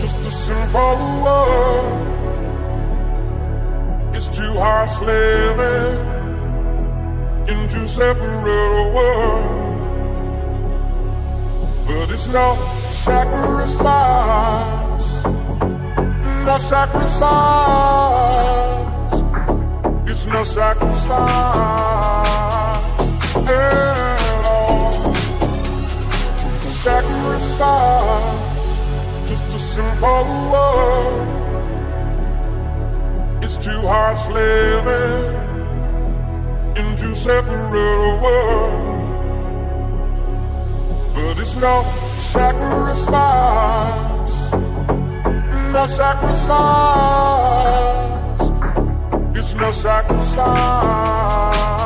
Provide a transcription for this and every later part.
just a simple word. It's two hearts living in two separate worlds, but it's no sacrifice, no sacrifice. It's no sacrifice just a simple word. It's hearts living in two separate worlds, but it's no sacrifice, no sacrifice. It's no sacrifice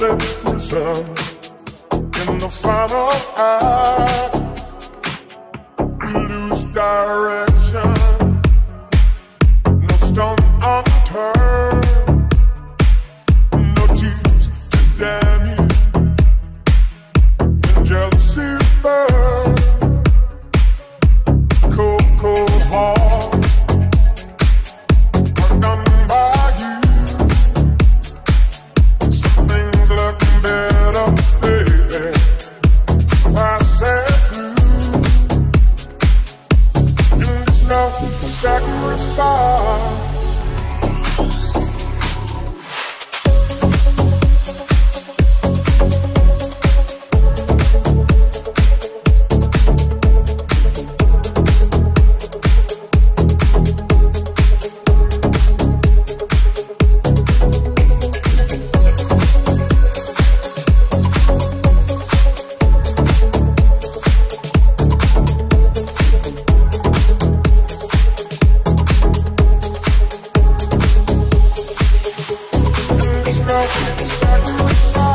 successful son in the final act. We lose direction. no sacrifice. sad, sad.